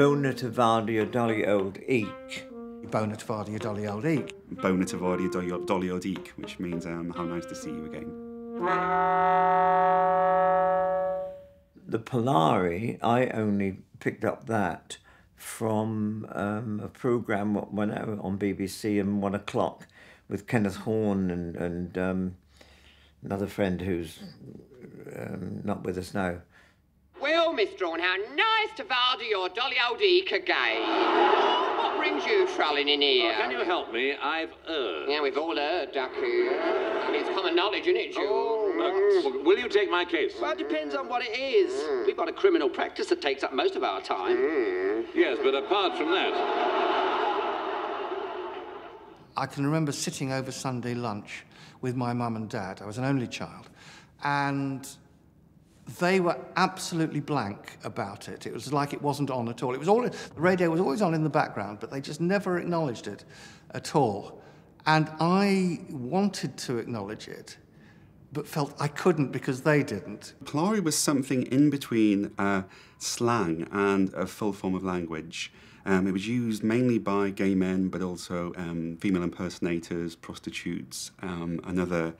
Bona Tavadia Dolly Old Eek. Bona Tavadia Dolly Old Eek. Bona Tavadia Dolly, Dolly Old Eek, which means um, how nice to see you again. The Polari, I only picked up that from um, a program that went out on BBC at one o'clock with Kenneth Horne and, and um, another friend who's um, not with us now. Well, Miss Drawn, how nice to valder your dolly old eek again. What brings you trolling in here? Oh, can you help me? I've erred. Yeah, we've all heard, Ducky. I mean, it's common knowledge, isn't it, Jules? Oh, will you take my case? Well, it depends on what it is. Mm. We've got a criminal practice that takes up most of our time. Mm. Yes, but apart from that. I can remember sitting over Sunday lunch with my mum and dad. I was an only child. And they were absolutely blank about it. It was like it wasn't on at all. It was all, the radio was always on in the background, but they just never acknowledged it at all. And I wanted to acknowledge it, but felt I couldn't because they didn't. Polari was something in between uh, slang and a full form of language. Um, it was used mainly by gay men, but also um, female impersonators, prostitutes, um, other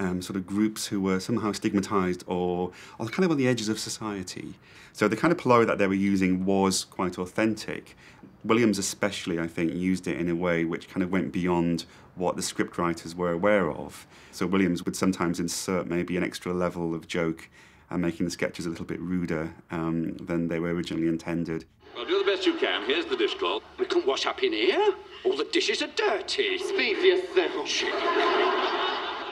um, sort of groups who were somehow stigmatized or, or kind of on the edges of society. So the kind of Polari that they were using was quite authentic. Williams, especially, I think, used it in a way which kind of went beyond what the script writers were aware of. So Williams would sometimes insert maybe an extra level of joke and making the sketches a little bit ruder um, than they were originally intended. Well, do the best you can. Here's the dishcloth. We can't wash up in here. All the dishes are dirty. Speak for yourself.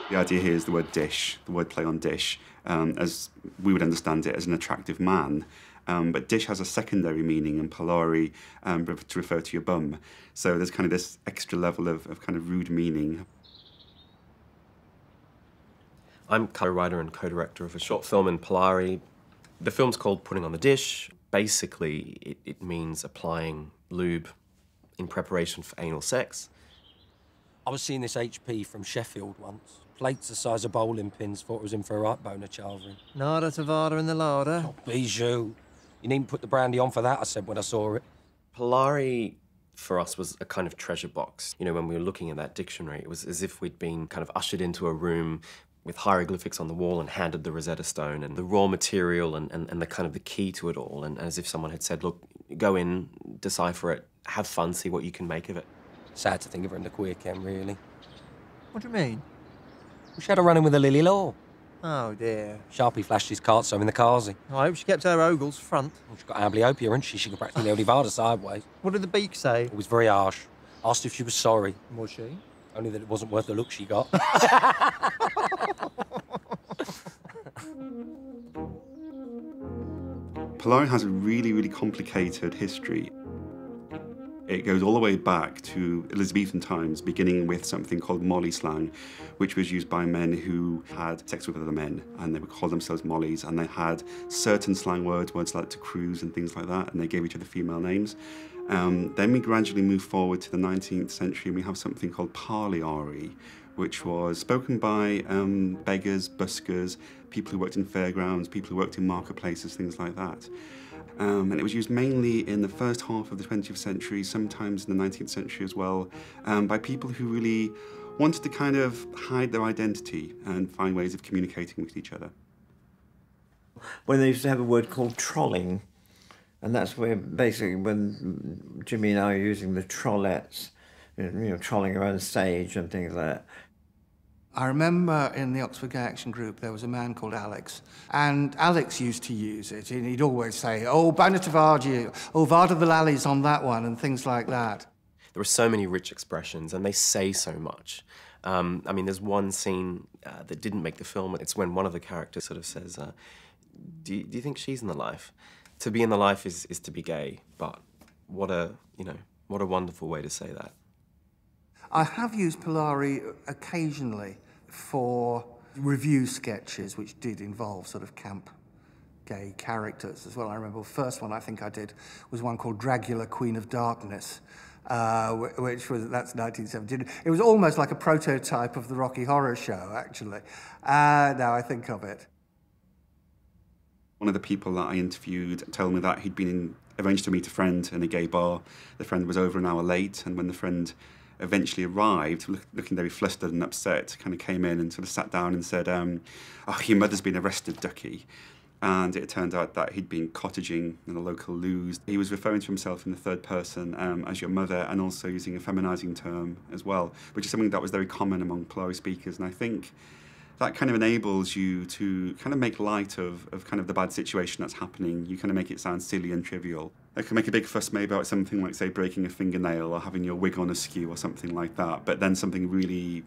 The idea here is the word dish, the word play on dish, um, as we would understand it as an attractive man. Um, but dish has a secondary meaning in Polari um, to refer to your bum. So there's kind of this extra level of, of kind of rude meaning. I'm co-writer and co-director of a short film in Polari. The film's called Putting on the Dish. Basically, it, it means applying lube in preparation for anal sex. I was seeing this HP from Sheffield once. Plates the size of bowling pins, thought it was in for a right bona chalvering. Nada Tavada in the larder. Oh, bijou. You needn't put the brandy on for that, I said when I saw it. Polari for us was a kind of treasure box. You know, when we were looking at that dictionary, it was as if we'd been kind of ushered into a room with hieroglyphics on the wall and handed the Rosetta Stone and the raw material and, and, and the kind of the key to it all. And as if someone had said, look, go in, decipher it, have fun, see what you can make of it. Sad to think of her in the queer ken, really. What do you mean? Well, she had a run-in with a Lily Law. Oh, dear. Sharpie flashed his cart so in the carsy. I hope she kept her ogles front. Well, she's got amblyopia, hasn't she? She can practically hold Nevada sideways. What did the beak say? It was very harsh. Asked if she was sorry. Was she? Only that it wasn't worth the look she got. Polari has a really, really complicated history. It goes all the way back to Elizabethan times, beginning with something called molly slang, which was used by men who had sex with other men, and they would call themselves mollies, and they had certain slang words, words like to cruise and things like that, and they gave each other female names. Um, then we gradually move forward to the 19th century, and we have something called parlyaree, which was spoken by um, beggars, buskers, people who worked in fairgrounds, people who worked in marketplaces, things like that. Um, and it was used mainly in the first half of the 20th century, sometimes in the 19th century as well, um, by people who really wanted to kind of hide their identity and find ways of communicating with each other. When they used to have a word called trolling, and that's where basically when Jimmy and I are using the trollettes, you know, trolling around the stage and things like that. I remember in the Oxford Gay Action Group there was a man called Alex, and Alex used to use it. And he'd always say, "Oh, Banatavaji, oh, Vada the Lally's on that one," and things like that. There are so many rich expressions, and they say so much. Um, I mean, there's one scene uh, that didn't make the film. It's when one of the characters sort of says, uh, do, you, "Do you think she's in the life? To be in the life is is to be gay." But what a you know what a wonderful way to say that. I have used Polari occasionally for revue sketches, which did involve sort of camp gay characters as well. I remember the first one I think I did was one called Dragula, Queen of Darkness, uh, which was, that's 1970. It was almost like a prototype of the Rocky Horror Show, actually, uh, now I think of it. One of the people that I interviewed told me that he'd been in, arranged to meet a friend in a gay bar. The friend was over an hour late, and when the friend eventually arrived, look, looking very flustered and upset, kind of came in and sort of sat down and said, um, oh, your mother's been arrested, Ducky. And it turned out that he'd been cottaging in a local loos. He was referring to himself in the third person um, as your mother and also using a feminizing term as well, which is something that was very common among Ploy speakers. And I think that kind of enables you to kind of make light of, of kind of the bad situation that's happening. You kind of make it sound silly and trivial. I can make a big fuss maybe about something like, say, breaking a fingernail or having your wig on askew or something like that, but then something really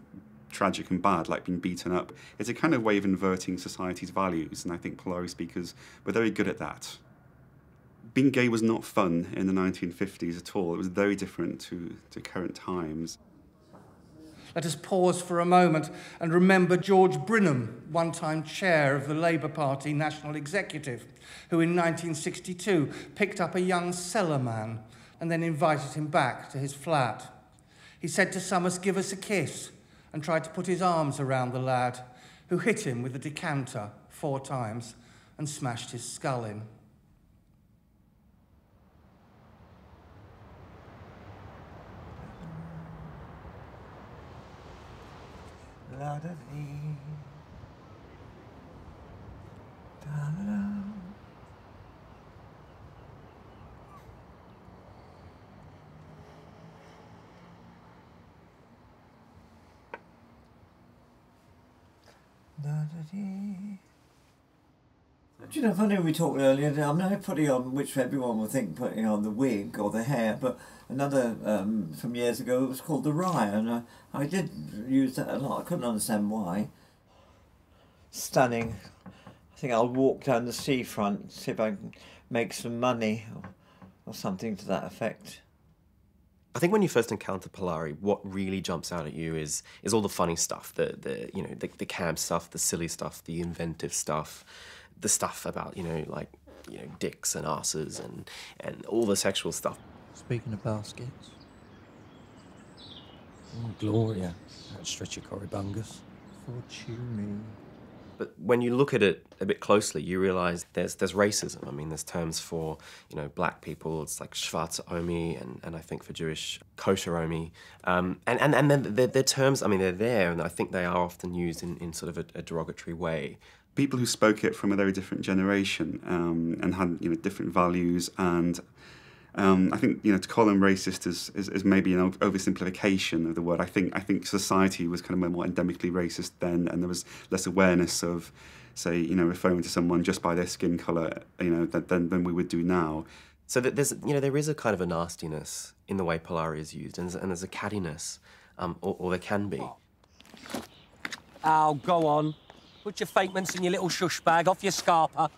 tragic and bad, like being beaten up. It's a kind of way of inverting society's values, and I think Polari speakers were very good at that. Being gay was not fun in the 1950s at all. It was very different to, to current times. Let us pause for a moment and remember George Brinham, one time chair of the Labour Party National Executive, who in 1962 picked up a young cellarman and then invited him back to his flat. He said to Summers, Give us a kiss and tried to put his arms around the lad, who hit him with a decanter four times and smashed his skull in. La da dee. Da da da. Da da dee. Do you know, funny we talked earlier, I'm not putting on, which everyone will think putting on the wig or the hair, but another um, from years ago, it was called the Rye, and I, I did use that a lot. I couldn't understand why. Stunning. I think I'll walk down the seafront, see if I can make some money or, or something to that effect. I think when you first encounter Polari, what really jumps out at you is is all the funny stuff, the the you know the, the cab stuff, the silly stuff, the inventive stuff, the stuff about you know like you know dicks and asses and and all the sexual stuff. Speaking of baskets, Oh, Gloria. That stretch of Corribungus. Fortuny. But when you look at it a bit closely, you realise there's there's racism. I mean, there's terms for you know black people. It's like Schwarze Omi, and, and I think for Jewish kosher Omi. Um, and and and then they're, they're terms. I mean, they're there, and I think they are often used in, in sort of a, a derogatory way. People who spoke it from a very different generation um, and had you know different values and um, I think you know to call them racist is, is, is maybe an oversimplification of the word. I think I think society was kind of more endemically racist then, and there was less awareness of, say, you know, referring to someone just by their skin color, you know, than, than, than we would do now. So that there's you know there is a kind of a nastiness in the way Polari is used, and there's, and there's a cattiness, um, or, or there can be. Oh, go on. Put your fakements in your little shush bag off your scarper.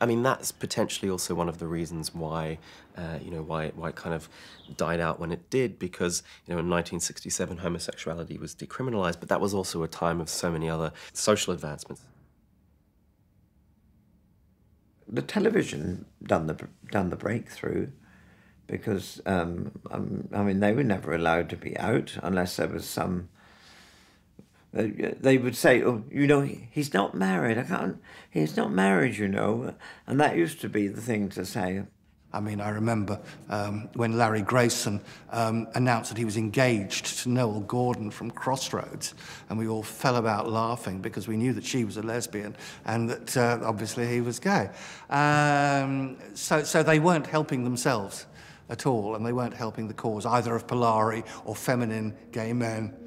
I mean, that's potentially also one of the reasons why, uh, you know, why, why it kind of died out when it did, because, you know, in 1967, homosexuality was decriminalized, but that was also a time of so many other social advancements. the television done the done the breakthrough because um, um, I mean they were never allowed to be out unless there was some. They, would say, "Oh, you know, he, he's not married. I can't. He's not married, you know," and that used to be the thing to say. I mean, I remember um, when Larry Grayson um, announced that he was engaged to Noele Gordon from Crossroads, and we all fell about laughing because we knew that she was a lesbian and that uh, obviously he was gay. Um, so, so they weren't helping themselves at all, and they weren't helping the cause either of Polari or feminine gay men.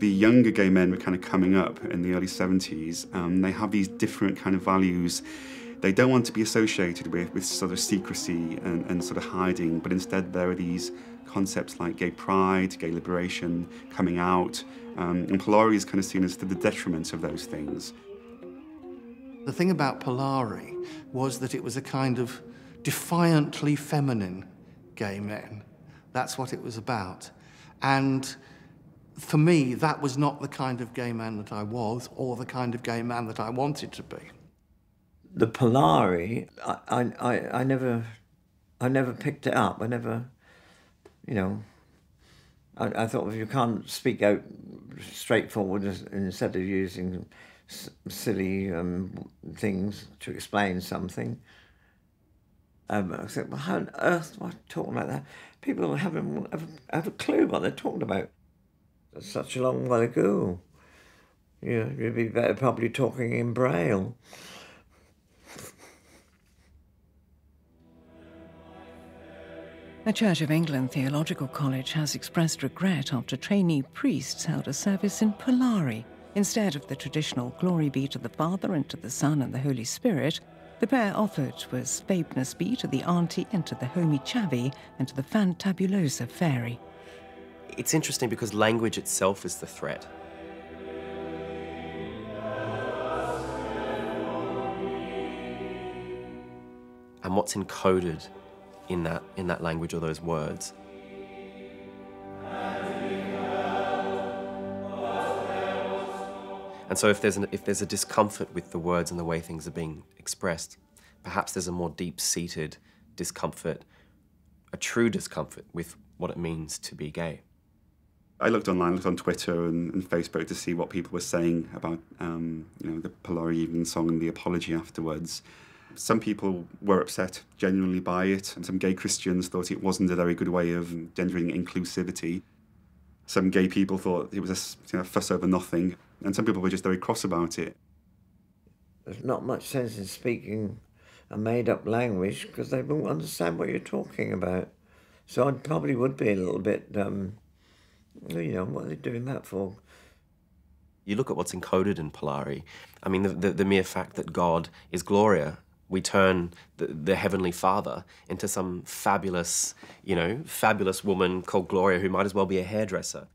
The younger gay men were kind of coming up in the early 70s. Um, they have these different kind of values. They don't want to be associated with, with sort of secrecy and, and sort of hiding, but instead there are these concepts like gay pride, gay liberation, coming out. Um, and Polari is kind of seen as to the detriment of those things. The thing about Polari was that it was a kind of defiantly feminine gay men. That's what it was about. And for me, that was not the kind of gay man that I was or the kind of gay man that I wanted to be. The Polari, I, I, I, never, I never picked it up. I never, you know, I, I thought if you can't speak out straightforward instead of using silly um, things to explain something. Um, I said, well, how on earth am I talking like that? People haven't have, have a clue what they're talking about. That's such a long while ago. Yeah, you'd be better probably talking in Braille. The Church of England Theological College has expressed regret after trainee priests held a service in Polari. Instead of the traditional glory be to the Father and to the Son and the Holy Spirit, the prayer offered was Fabeness be to the Auntie and to the Homie Chavi and to the Fantabulosa Fairy. It's interesting because language itself is the threat. And what's encoded in that in that language or those words. And so if there's an, if there's a discomfort with the words and the way things are being expressed, perhaps there's a more deep-seated discomfort, a true discomfort with what it means to be gay. I looked online, looked on Twitter and, and Facebook to see what people were saying about, um, you know, the Polari Evening Song and the apology afterwards. Some people were upset genuinely by it, and some gay Christians thought it wasn't a very good way of gendering inclusivity. Some gay people thought it was a you know, fuss over nothing, and some people were just very cross about it. There's not much sense in speaking a made up language because they won't understand what you're talking about. So I probably would be a little bit, um, you know, what are they doing that for? You look at what's encoded in Polari. I mean, the, the, the mere fact that God is Gloria, we turn the, the Heavenly Father into some fabulous, you know, fabulous woman called Gloria who might as well be a hairdresser.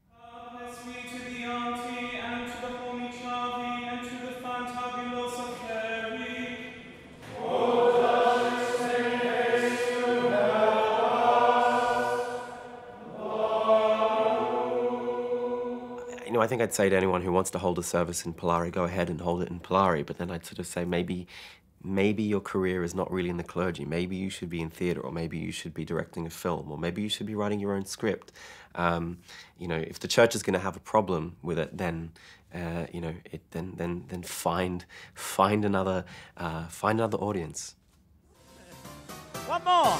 You know, I think I'd say to anyone who wants to hold a service in Polari, go ahead and hold it in Polari. But then I'd sort of say maybe, maybe your career is not really in the clergy. Maybe you should be in theatre, or maybe you should be directing a film, or maybe you should be writing your own script. Um, you know, if the church is going to have a problem with it, then uh, you know, it then then then find find another uh, find another audience. One more.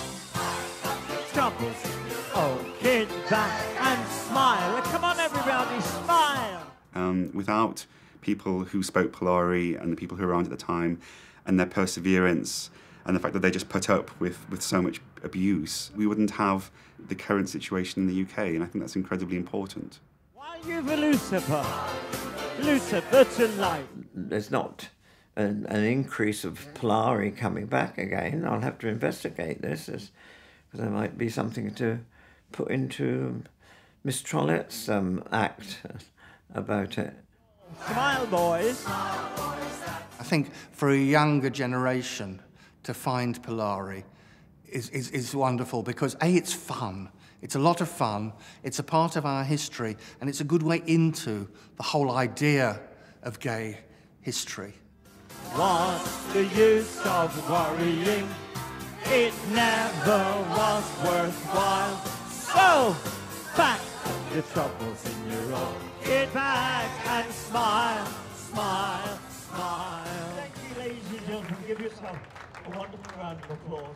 Troubles. Oh, back and smile. Come on, everybody. Um, without people who spoke Polari and the people who were around at the time and their perseverance and the fact that they just put up with, with so much abuse, we wouldn't have the current situation in the UK, and I think that's incredibly important. Why you for Lucifer? Lucifer to life. There's not an, an increase of Polari coming back again. I'll have to investigate this because there might be something to put into Miss Trollette's um, act about it. Smile, boys. I think for a younger generation to find Polari is, is, is wonderful because A, it's fun. It's a lot of fun. It's a part of our history, and it's a good way into the whole idea of gay history. What's the use of worrying? It never was worthwhile. So, back the troubles in your own it back and smile, smile, smile. Thank you, ladies and gentlemen. Give yourself a wonderful round of applause.